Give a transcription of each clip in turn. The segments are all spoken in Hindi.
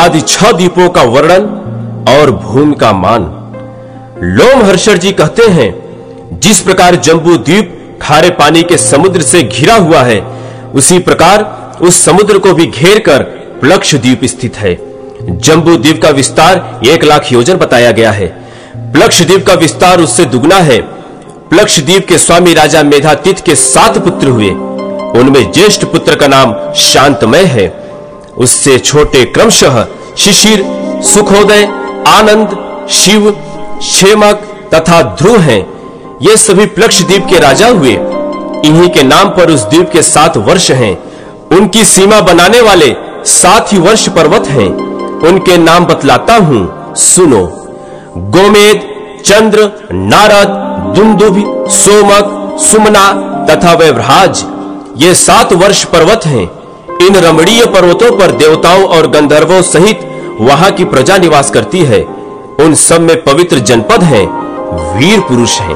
आदि छह द्वीपों का वर्णन और भूमि का मान। लोमहर्षण जी कहते हैं, जिस प्रकार जम्बू द्वीप खारे पानी के समुद्र से घिरा हुआ है, उसी प्रकार उस समुद्र को भी घेर कर प्लक्ष द्वीप स्थित है। जम्बू द्वीप का विस्तार एक लाख योजन बताया गया है। प्लक्ष द्वीप का विस्तार उससे दुगना है। प्लक्ष द्वीप के स्वामी राजा मेधातिथ के सात पुत्र हुए। उनमें ज्येष्ठ पुत्र का नाम शांतमय है। उससे छोटे क्रमशः शिशिर, सुखोदय, आनंद, शिव, क्षेमक तथा ध्रुव हैं। ये सभी प्लक्ष द्वीप के राजा हुए। इन्हीं के नाम पर उस द्वीप के सात वर्ष हैं। उनकी सीमा बनाने वाले सात ही वर्ष पर्वत हैं। उनके नाम बतलाता हूँ, सुनो। गोमेद, चंद्र, नारद, दुमदुभ, सोमक, सुमना तथा व्यवराज ये सात वर्ष पर्वत हैं। इन रमणीय पर्वतों पर देवताओं और गंधर्वों सहित वहाँ की प्रजा निवास करती है। उन सब में पवित्र जनपद है, वीर पुरुष हैं।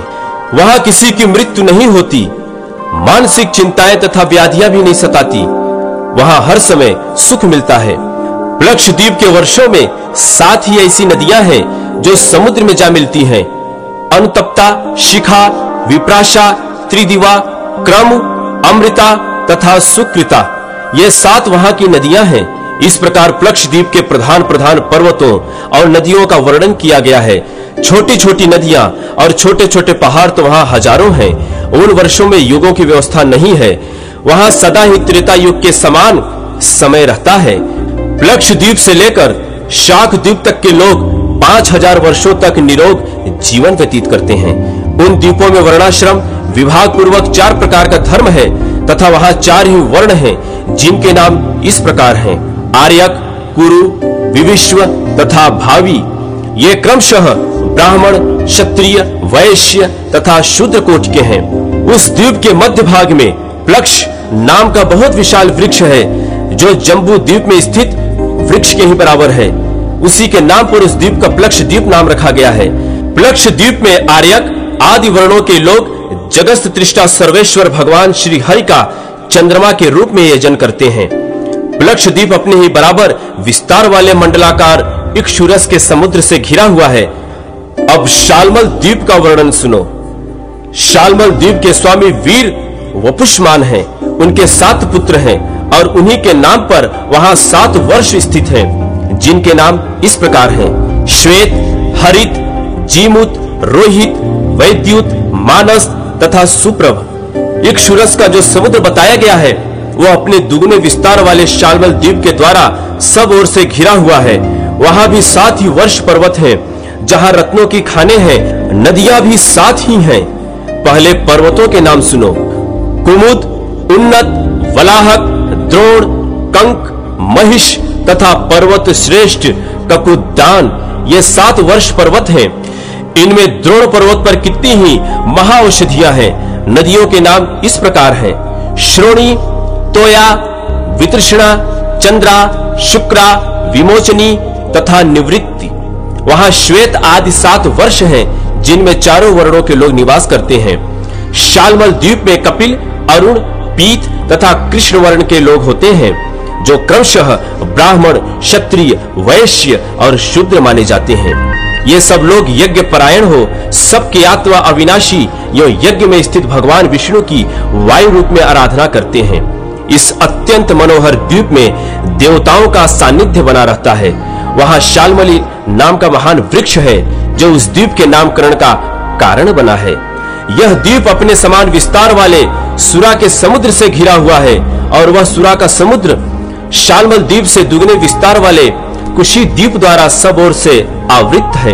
वहाँ किसी की मृत्यु नहीं होती, मानसिक चिंताएँ तथा व्याधियाँ भी नहीं सताती। वहाँ हर समय सुख मिलता है। प्लक्ष द्वीप के वर्षों में सात ही ऐसी नदियाँ हैं, जो समुद्र में जा मिलती हैं। अनुतप्ता, शिखा, विप्राशा, त्रिदिवा, क्रम, अमृता तथा सुकृता। ये सात वहाँ की नदियाँ हैं। इस प्रकार प्लक्ष द्वीप के प्रधान प्रधान पर्वतों और नदियों का वर्णन किया गया है। छोटी छोटी नदियाँ और छोटे छोटे पहाड़ तो वहाँ हज़ारों हैं। उन वर्षों में युगों की व्यवस्था नहीं है। वहाँ सदा ही त्रेता युग के समान समय रहता है। प्लक्ष द्वीप से लेकर शाख द्वीप तक के लोग पाँच हज़ार वर्षो तक निरोग जीवन व्यतीत करते हैं। उन द्वीपों में वर्णाश्रम विभाग पूर्वक चार प्रकार का धर्म है। तथा वहाँ चार ही वर्ण हैं, जिनके नाम इस प्रकार हैं। आर्यक, कुरु, विविश्व तथा भावी। ये क्रमशः ब्राह्मण, क्षत्रिय, वैश्य तथा शूद्र कोट के हैं। उस द्वीप के मध्य भाग में प्लक्ष नाम का बहुत विशाल वृक्ष है, जो जम्बू द्वीप में स्थित वृक्ष के ही बराबर है। उसी के नाम पर उस द्वीप का प्लक्ष द्वीप नाम रखा गया है। प्लक्ष द्वीप में आर्यक, आदि वर्णों के लोग जगत तृष्टा सर्वेश्वर भगवान श्री हरि का चंद्रमा के रूप में यजन करते हैं। प्लक्ष द्वीप अपने ही बराबर विस्तार वाले मंडलाकार इक्षुरस के समुद्र से घिरा हुआ है। अब शालमल द्वीप का वर्णन सुनो। शालमल द्वीप के स्वामी वीर वपुष्मान हैं। उनके सात पुत्र हैं और उन्हीं के नाम पर वहाँ सात वर्ष स्थित हैं, जिनके नाम इस प्रकार हैं। श्वेत, हरित, जीमुत, रोहित, वैद्युत, मानस तथा सुप्रभ इक्षुरस का जो समुद्र बताया गया है वो अपने दुगने विस्तार वाले शालमल द्वीप के द्वारा सब ओर से घिरा हुआ है। वहाँ भी सात ही वर्ष पर्वत हैं, जहाँ रत्नों की खाने हैं, नदियाँ भी सात ही हैं। पहले पर्वतों के नाम सुनो। कुमुद, उन्नत, वलाहक, द्रोण, कंक, महिष तथा पर्वत श्रेष्ठ, ककुदान, ये सात वर्ष पर्वत हैं। इनमें द्रोण पर्वत पर कितनी ही महाऔषधियाँ हैं। नदियों के नाम इस प्रकार हैं। श्रोणी, तोया, वितृष्णा, चंद्रा, शुक्रा, विमोचनी तथा निवृत्ति। वहाँ श्वेत आदि सात वर्ष हैं, जिनमें चारों वर्णों के लोग निवास करते हैं। शालमल द्वीप में कपिल, अरुण, पीत तथा कृष्ण वर्ण के लोग होते हैं, जो क्रमशः ब्राह्मण, क्षत्रिय, वैश्य और शूद्र माने जाते हैं। ये सब लोग यज्ञ परायण हो, सबकी आत्मा अविनाशी, यो यज्ञ में स्थित भगवान विष्णु की वायु रूप में आराधना करते हैं। इस अत्यंत मनोहर द्वीप में देवताओं का सानिध्य बना रहता है। वहाँ शालमली नाम का महान वृक्ष है, जो उस द्वीप के नामकरण का कारण बना है। यह द्वीप अपने समान विस्तार वाले सुरा के समुद्र से घिरा हुआ है, और वह सुरा का समुद्र शालमल द्वीप से दुगने विस्तार वाले कुशी द्वीप द्वारा सब ओर से आवृत है।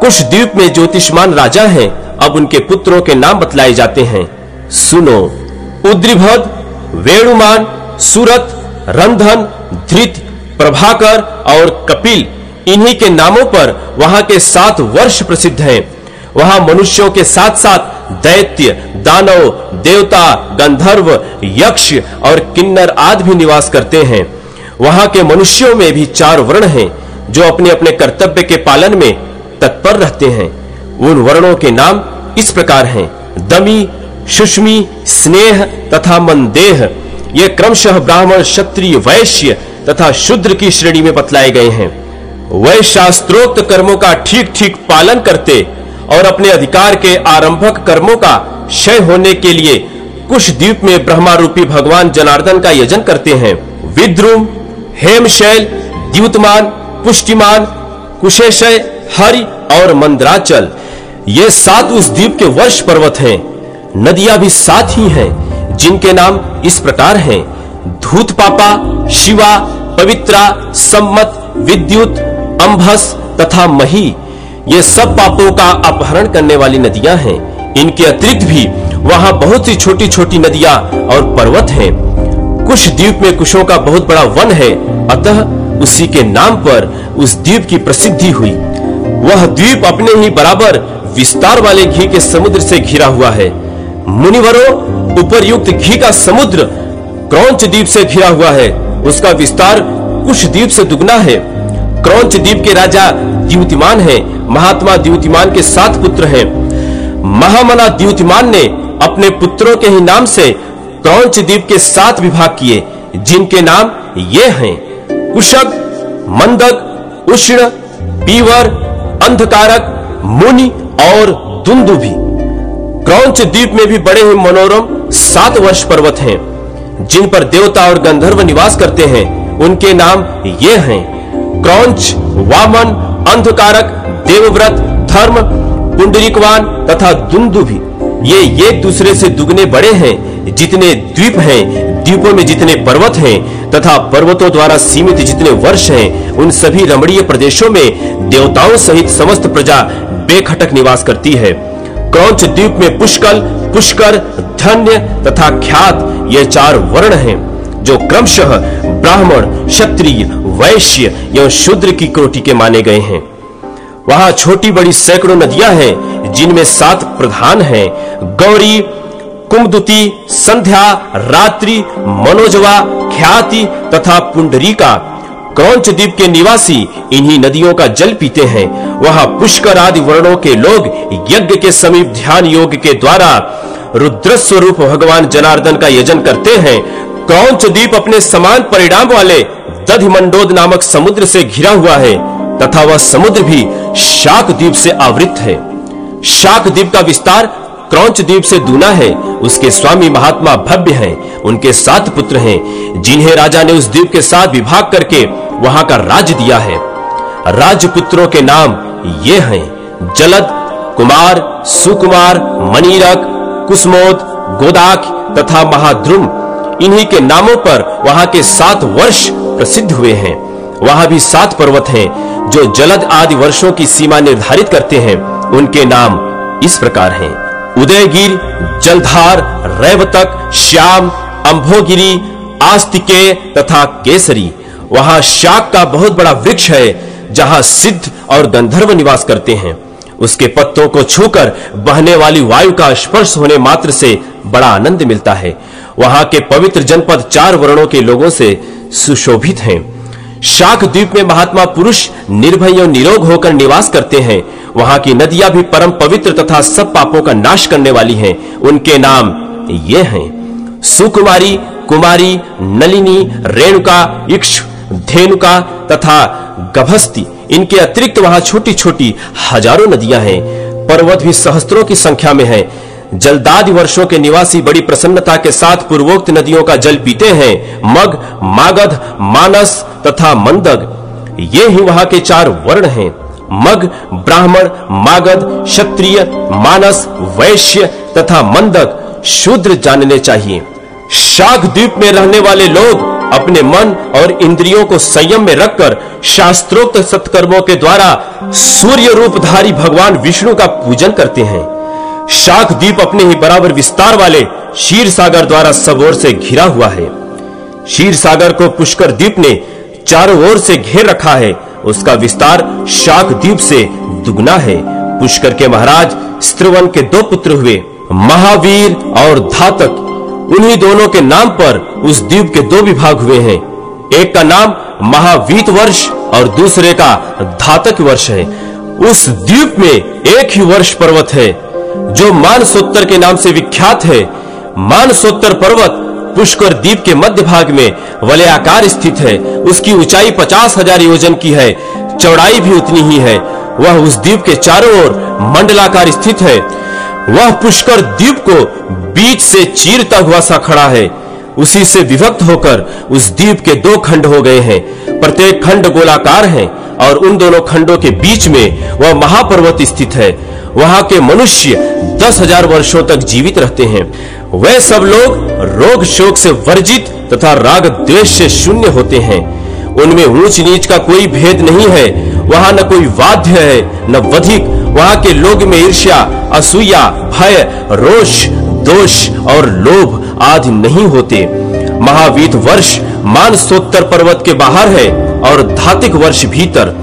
कुश द्वीप में ज्योतिषमान राजा हैं, अब उनके पुत्रों के नाम बतलाए जाते हैं। सुनो, उद्रिभद, वेणुमान, सूरत, रंधन, धृत, प्रभाकर और कपिल, इन्हीं के नामों पर वहाँ के सात वर्ष प्रसिद्ध हैं। वहाँ मनुष्यों के साथ साथ दैत्य, दानव, देवता, गंधर्व, यक्ष और किन्नर आदि भी निवास करते हैं। वहाँ के मनुष्यों में भी चार वर्ण हैं, जो अपने अपने कर्तव्य के पालन में तत्पर रहते हैं। उन वर्णों के नाम इस प्रकार हैं। दमी, सुष्मी, स्नेह तथा मंदेह। ये क्रमशः ब्राह्मण, क्षत्रिय, वैश्य तथा शुद्र की श्रेणी में बतलाए गए हैं। वह शास्त्रोक्त कर्मों का ठीक ठीक पालन करते और अपने अधिकार के आरंभक कर्मों का क्षय होने के लिए कुश द्वीप में ब्रह्मा रूपी भगवान जनार्दन का यजन करते हैं। विद्रुम हेमशैल द्युतमान पुष्टिमान, कुशेशय, हरि और मंद्राचल। ये सात उस द्वीप के वर्ष पर्वत हैं। नदियाँ भी सात ही हैं, जिनके नाम इस प्रकार हैं। धूत पापा, शिवा, पवित्रा, सम्मत, विद्युत, अंभस तथा मही। ये सब पापों का अपहरण करने वाली नदियाँ हैं। इनके अतिरिक्त भी वहाँ बहुत सी छोटी छोटी नदियाँ और पर्वत हैं। कुश द्वीप में कुशों का बहुत बड़ा वन है, अतः उसी के नाम पर उस द्वीप की प्रसिद्धि हुई। वह द्वीप अपने ही बराबर विस्तार वाले घी के समुद्र से घिरा हुआ है। मुनिवरों, उपरयुक्त घी का समुद्र क्रौंच द्वीप से घिरा हुआ है। उसका विस्तार कुश द्वीप से दुगना है। क्रौंच द्वीप के राजा द्युतिमान है, महात्मा द्युतिमान के सात पुत्र हैं। महामना द्युतिमान ने अपने पुत्रों के ही नाम से क्रौंच द्वीप के सात विभाग किए, जिनके नाम ये हैं कुशक मंदक, उष्ण पीवर अंधकारक, मुनि और दुंदुभी। क्रौंच द्वीप में भी बड़े ही मनोरम सात वर्ष पर्वत हैं, जिन पर देवता और गंधर्व निवास करते हैं। उनके नाम ये हैं क्रौंच वामन, अंधकारक, देवव्रत, धर्म, पुंडरीकवान तथा दुंदुभी। ये एक दूसरे से दुगने बड़े हैं, जितने द्वीप हैं, द्वीपों में जितने पर्वत हैं, तथा पर्वतों द्वारा सीमित जितने वर्ष हैं, उन सभी रमणीय प्रदेशों में देवताओं सहित समस्त प्रजा बेखटक निवास करती है। क्रौच द्वीप में पुष्कल, पुष्कर, धन्य तथा ख्यात ये चार वर्ण हैं, जो क्रमशः ब्राह्मण, क्षत्रिय, वैश्य एवं शूद्र की कोटि के माने गए हैं। वहाँ छोटी बड़ी सैकड़ों नदियाँ हैं जिनमें सात प्रधान हैं, गौरी, कुमदुती, संध्या, रात्रि, मनोजवा, ख्याति तथा पुंडरीका। क्रौंच द्वीप के निवासी इन्हीं नदियों का जल पीते हैं। वहाँ पुष्कर आदि वर्णों के लोग यज्ञ के समीप ध्यान योग के द्वारा रुद्र स्वरूप भगवान जनार्दन का यजन करते हैं। क्रौंच द्वीप अपने समान परिणाम वाले दधिमंडोद नामक समुद्र से घिरा हुआ है, तथा वह समुद्र भी शाक द्वीप से आवृत है। शाक द्वीप का विस्तार क्रौच द्वीप से दूना है। उसके स्वामी महात्मा भव्य हैं, उनके सात पुत्र हैं। जिन्हें राजा ने उस द्वीप के साथ विभाग करके वहाँ का राज दिया है। राजपुत्रों के नाम ये हैं, जलद, कुमार, सुकुमार मनीरक कुसमोद गोदाक तथा महाद्रुम। इन्हीं के नामों पर वहाँ के सात वर्ष प्रसिद्ध हुए हैं। वहाँ भी सात पर्वत हैं, जो जलद आदि वर्षों की सीमा निर्धारित करते हैं। उनके नाम इस प्रकार हैं। उदयगिर, जलधार, रैवतक, श्याम, अंभोगिरी, आस्तिके तथा केसरी। वहाँ शाक का बहुत बड़ा वृक्ष है, जहाँ सिद्ध और गंधर्व निवास करते हैं। उसके पत्तों को छूकर बहने वाली वायु का स्पर्श होने मात्र से बड़ा आनंद मिलता है। वहाँ के पवित्र जनपद चार वर्णों के लोगों से सुशोभित हैं। शाख द्वीप में महात्मा पुरुष, निर्भय और निरोग होकर निवास करते हैं। वहाँ की नदियाँ भी परम पवित्र तथा सब पापों का नाश करने वाली हैं। उनके नाम ये हैं। सुकुमारी, कुमारी, नलिनी, रेणुका, इक्ष, धेनुका तथा गभस्ती। इनके अतिरिक्त वहाँ छोटी छोटी हज़ारों नदियाँ हैं। पर्वत भी सहस्त्रों की संख्या में हैं। जलदादि वर्षों के निवासी बड़ी प्रसन्नता के साथ पूर्वोक्त नदियों का जल पीते हैं। मग, मागध, मानस तथा मंदग। ये ही वहाँ के चार वर्ण हैं। मग, ब्राह्मण, मागध, क्षत्रिय, मानस, वैश्य तथा मंदक शूद्र जानने चाहिए। शाख द्वीप में रहने वाले लोग अपने मन और इंद्रियों को संयम में रखकर शास्त्रोक्त सत्कर्मों के द्वारा सूर्य रूपधारी भगवान विष्णु का पूजन करते हैं। शाख द्वीप अपने ही बराबर विस्तार वाले शीर सागर द्वारा सब ओर से घिरा हुआ है। शीर सागर को पुष्कर द्वीप ने चारों ओर से घेर रखा है। उसका विस्तार शाक द्वीप से दुगना है। पुष्कर के महाराज स्त्रिवन के दो पुत्र हुए, महावीर और धातक। उन्हीं दोनों के नाम पर उस द्वीप के दो विभाग हुए हैं। एक का नाम महावीत वर्ष और दूसरे का धातक वर्ष है। उस द्वीप में एक ही वर्ष पर्वत है, जो मानसोत्तर के नाम से विख्यात है। मानसोत्तर पर्वत पुष्कर द्वीप के मध्य भाग में वलयाकार स्थित है। उसकी ऊंचाई पचास हज़ार योजन की है। चौड़ाई भी उतनी ही है। वह उस द्वीप के चारों ओर मंडलाकार स्थित है। वह पुष्कर द्वीप को बीच से चीरता हुआ सा खड़ा है। उसी से विभक्त होकर उस द्वीप के दो खंड हो गए हैं। प्रत्येक खंड गोलाकार है और उन दोनों खंडों के बीच में वह महापर्वत स्थित है। वहाँ के मनुष्य दस हज़ार वर्षो तक जीवित रहते हैं। वे सब लोग रोग शोक से वर्जित तथा राग द्वेष से शून्य होते हैं। उनमें ऊंच नीच का कोई भेद नहीं है। वहाँ न कोई वाद्य है, न वधिक। वहाँ के लोग में ईर्ष्या, असूया, भय, रोष, दोष और लोभ आदि नहीं होते। महावीत वर्ष मानसोत्तर पर्वत के बाहर है और धातिक वर्ष भीतर।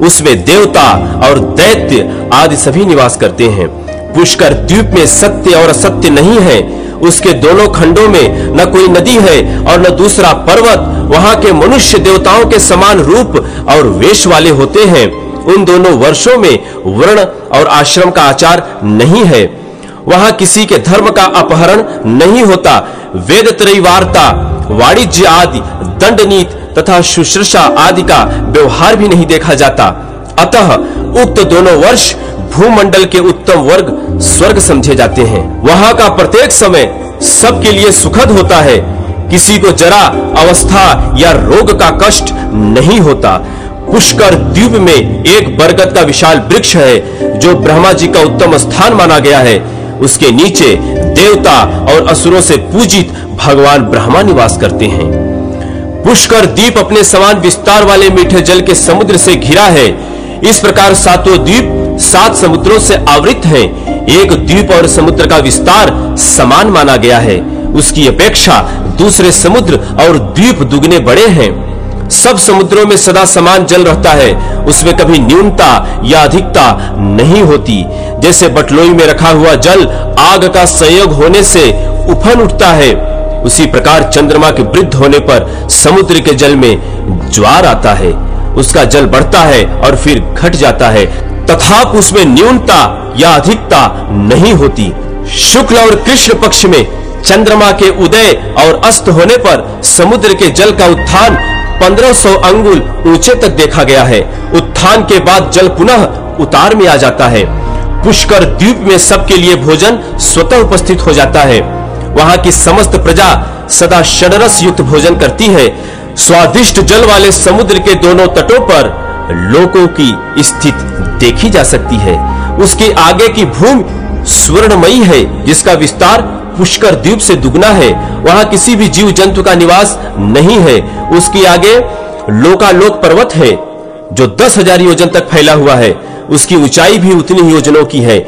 उसमें देवता और दैत्य आदि सभी निवास करते हैं। पुष्कर द्वीप में सत्य और असत्य नहीं है। उसके दोनों खंडों में न कोई नदी है और न दूसरा पर्वत, वहाँ के मनुष्य देवताओं के समान रूप और वेश वाले होते हैं। उन दोनों वर्षों में वर्ण और आश्रम का आचार नहीं है। वहाँ किसी के धर्म का अपहरण नहीं होता। वेद त्रैवार्ता, वाणिज्य आदि, दंडनीत तथा शुश्रूषा आदि का व्यवहार भी नहीं देखा जाता। अतः उक्त दोनों वर्ष भूमंडल के उत्तम वर्ग स्वर्ग समझे जाते हैं। वहाँ का प्रत्येक समय सबके लिए सुखद होता है। किसी को जरा अवस्था या रोग का कष्ट नहीं होता। पुष्कर द्वीप में एक बरगद का विशाल वृक्ष है, जो ब्रह्मा जी का उत्तम स्थान माना गया है। उसके नीचे देवता और असुरों से पूजित भगवान ब्रह्मा निवास करते हैं। पुष्कर द्वीप अपने समान विस्तार वाले मीठे जल के समुद्र से घिरा है। इस प्रकार सातों द्वीप सात समुद्रों से आवृत हैं। एक द्वीप और समुद्र का विस्तार समान माना गया है। उसकी अपेक्षा दूसरे समुद्र और द्वीप दुगने बड़े हैं। सब समुद्रों में सदा समान जल रहता है। उसमें कभी न्यूनता या अधिकता नहीं होती। जैसे बटलोई में रखा हुआ जल आग का संयोग होने से उफन उठता है। उसी प्रकार चंद्रमा के वृद्ध होने पर समुद्र के जल में ज्वार आता है। उसका जल बढ़ता है और फिर घट जाता है। तथा उसमें न्यूनता या अधिकता नहीं होती। शुक्ल और कृष्ण पक्ष में चंद्रमा के उदय और अस्त होने पर समुद्र के जल का उत्थान 1500 अंगुल ऊँचे तक देखा गया है। उत्थान के बाद जल पुनः उतार में आ जाता है। पुष्कर द्वीप में सबके लिए भोजन स्वतः उपस्थित हो जाता है। वहाँ की समस्त प्रजा सदा शनरस युक्त भोजन करती है। स्वादिष्ट जल वाले समुद्र के दोनों तटों पर लोगों की स्थिति देखी जा सकती है। उसके आगे की भूमि स्वर्णमयी है, जिसका विस्तार पुष्कर द्वीप से दुगना है। वहाँ किसी भी जीव जंतु का निवास नहीं है। उसके आगे लोकालोक पर्वत है, जो दस हज़ार योजन तक फैला हुआ है। उसकी ऊंचाई भी उतनी योजनों की है।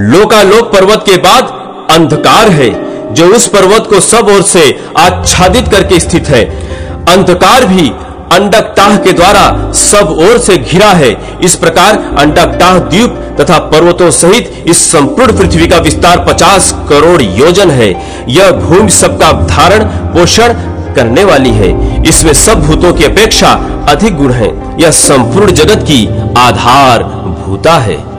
लोकालोक पर्वत के बाद अंधकार है, जो उस पर्वत को सब ओर से आच्छादित करके स्थित है। अंधकार भी अंडकटाह के द्वारा सब ओर से घिरा है। इस प्रकार अंडकटाह द्वीप तथा पर्वतों सहित इस संपूर्ण पृथ्वी का विस्तार 50 करोड़ योजन है। यह भूमि सबका धारण पोषण करने वाली है। इसमें सब भूतों की अपेक्षा अधिक गुण है। यह संपूर्ण जगत की आधार भूता है।